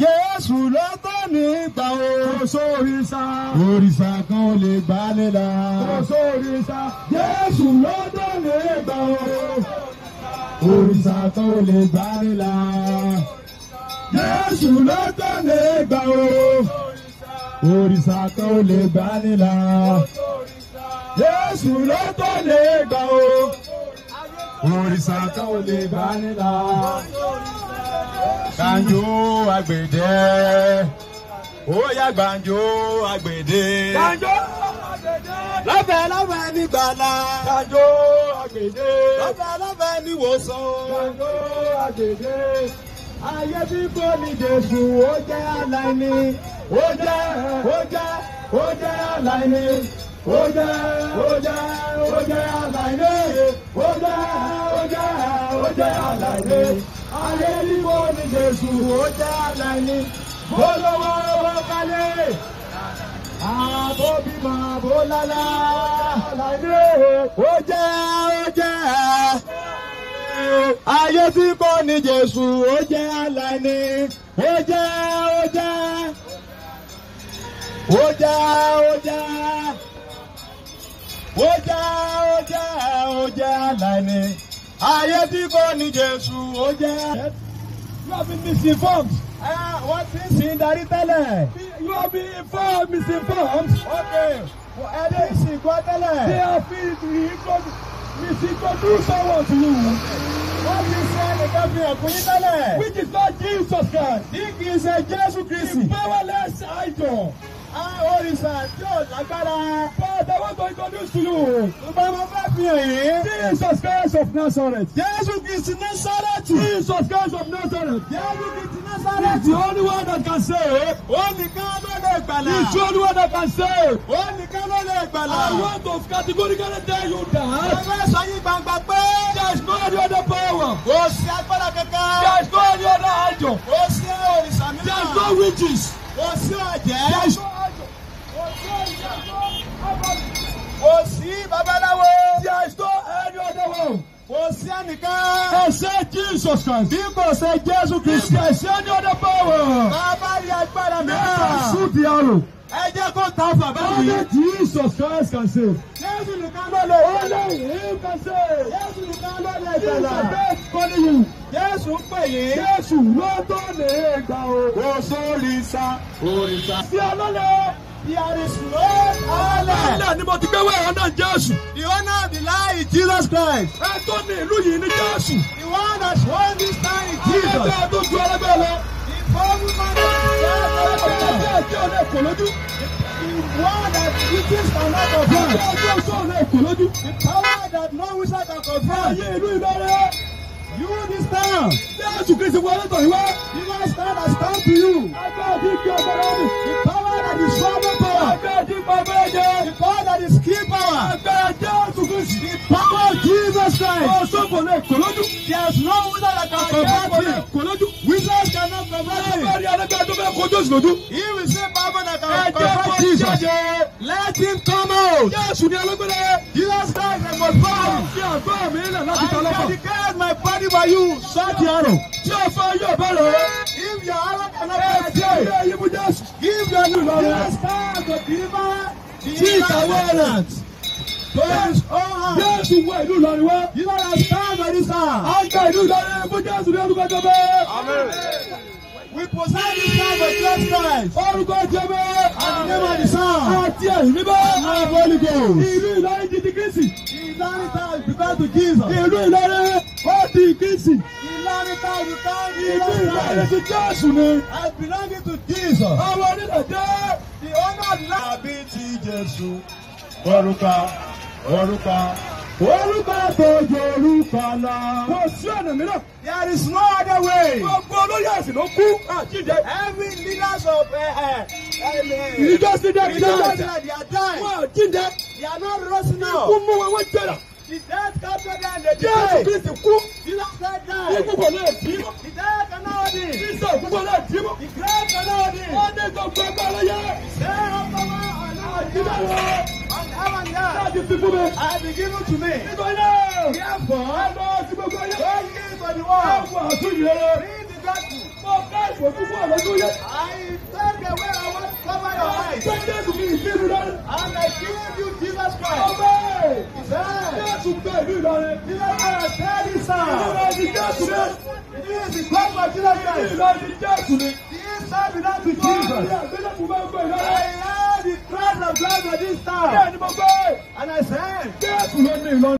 Jésù ló tó nígbà o. Kò sóríṣà. Òrìṣà kan ò lè gbà nílà. Kò sóríṣà. Jésù ló tó nígbà o. Òrìṣà kan ò lè gbà nílà. Jésù ló tó nígbà o. Òrìṣà kan ò lè gbà nílà. Jésù ló tó nígbà o. Òrìṣà kan ò lè gbà nílà gbàǹjo agbede, oya yá agbede. àgbèdè. agbede, àgbèdè. lọ́bẹ̀ lọ́bẹ̀ ní gbàlà. gbàǹjo àgbèdè. lọ́bẹ̀ lọ́bẹ̀ ní wòsàn. gbàǹjo àgbèdè. ayé bíbó ni jésù ó jẹ́ aláìní. ó jẹ́ ó jẹ́ ó jẹ́ aláìní. ó jẹ́ ó jẹ́ ó jẹ́ aláìní. ó jẹ́ ó jẹ́ ó jẹ́ aláìní ayé bíbó ni Jésù ó jẹ́ aláìní bólówó owó kálẹ̀ àbó bímọ àbó lálá aláìní ó jẹ́ ó jẹ́ ayé bíbó ni Jésù ó jẹ́ aláìní ó jẹ́ ó jẹ́ ó jẹ́ ó jẹ́ ó jẹ́ ó jẹ́ ó jẹ́ aláìní. Ayé tí kò ní Jésù ó jẹ́. You have been misinformed. Wọ́n ti ń sin darí tẹ́lẹ̀. You have been informed, misinformed. Okay, ẹni ìsìnkú tẹ́lẹ̀. They have been misintroduced someone to you. Wọ́n ti ṣe ẹnìkan fi hàn fún yín tẹ́lẹ̀. Which is not Jesus Christ. Ní kì í ṣe Jésù Kristi. The powerless idol òrìṣà tí ò lágbára. Father, what God can to you? Bàbá mo fẹ́ fi hàn yín. Jesus Christ of Nazareth. Jésù Kristi Nazareth. Jesus Christ of Nazareth. Jésù Kristi Nazareth. the only one that can save. only God ló lè gbàlà. the only one that can save. only God ló lè gbàlà. I want to categorically tell you that. Ẹgbẹ́ sọ yín gbangba There is no other power. Kò sí nìkan. ẹ ṣe Jesus Christ. bí kò ṣe Jésù Kristi. if there is any other power. bàbá rí agbára náà. let us shoot the arrow. ẹ jẹ́ kó ta bàbá yìí. only Jesus Christ can save. Jésù nìkan ló lè. only him can save. Jésù nìkan ló lè gbàlà. Jesus Christ kọ́ni yìí. Jésù ń pè yín. Jésù ló tó lè gbà o. kò sóòrì sa. òrìṣà. sí ọlọ́lẹ̀. There is no Allah. Allah ni mo ti gbé wẹ̀rọ náà Jésù died. ẹ tó ní ìlú yìí ní Jésù. the one that won this time is Jesus. tó ju ẹlẹ́gbẹ́ lọ. the powerful man of God. ẹgbẹ́ tí o lè kò lójú. the one that reaches the land of God. ẹgbẹ́ tí o lójú. the power that no wizard can confirm. ayé ìlú Ìlọrin. You this town. Jésù Kristi wọlé tọ̀ ìwé. You must stand and stand to you. The power that is strong power. Ẹgbẹ́ The power that is key power. Ẹgbẹ́ Jésù Kristi. The Ọ̀ṣọ́fò lè kò lójú. There is no wizard that can convert him. Kò lójú. Wizards cannot convert him. Báyọ̀ Adébíyá tó fẹ́ kojú òsì lójú. He will say Bàbá na kan convert Jesus. Let him come out. Jésù ni alágbèrè. Jesus Christ I must bow. Ṣé àgọ́ mi lè láti tọ́ lọ́kọ̀? I dedicate my body by you. Sọ́ọ̀tì àrò. Tí o fẹ́ yóò If your heart cannot convert him. Ẹ jẹ́ ìyẹ́bù Jésù. Give your new love. Jesus Christ the deliverer. Jesus warrant. Jésù wọ ìlú Ìlọrin wá. Ìlọrin àti sáà ní sáà. A gba ìlú Ìlọrin fún Jésù ní orúkọ jọba. We possess the name of Jesus Christ. Orúkọ jẹ́bẹ́. And the name of the son. Àti ẹ̀rí níbẹ̀. And the Holy Ghost. Ìlú Ìlọrin di ti Kristi. Ìlọrin town because to Jesus. Ìlú Ìlọrin ó di Kristi. Ìlọrin town because to Jesus. Ìlú Ìlọrin ti Jésù ni. I belong to Jesus. Àwọn onílẹ̀ jẹ́. The owner of the land. Àbí ti Jésù. Orúkọ orúkọ orúkọ tó jẹ orúkọ lọ. kò sí ọ̀nà mìíràn. there is no other way. gbogbo olóyè ẹ̀sìn ló kú. Ah, every leaders of religious eh, eh, leaders religious leaders they are dying. wọ́n jíǹde. they are not rushing now. ikú mú wọn wọ́n jẹ̀rọ. The death captured them the day. Jésù Kristi kú. Jesus said die. Ikú kò lè dín The death cannot hold him. Kristi kú kò lè dín The grave cannot hold him. Wọ́n ní gbogbo ẹgbẹ́ Ṣé ọkọ̀ wa ọ̀nà ọ̀dí náà ti fi fún mi. I be given to me. Nítorí náà. Therefore. Ẹ lọ sí gbogbo ayé. Ó yí ìbọ̀dì wọ̀. Ẹ wọ ọ̀tún yìí rẹ. Read the gospel. Mo ká ìfò tún fún ọ̀rọ̀ I take away I want to cover your eyes. Pété kù mí ìfín mi lọ́rùn. And I give you Jesus Christ. Ọmọ ẹ̀. Bẹ́ẹ̀. Jésù bẹ̀ mí lọ́rùn. Ilé ẹ̀rọ tẹ́lí sáà. Ilé ẹ̀rọ Ilé ẹ̀rọ ti gbọ́dọ̀ Jésù Ilé ẹ̀rọ ti Jésù mi. proud of this time. And I said. Jésù ló ní Ìlọrin.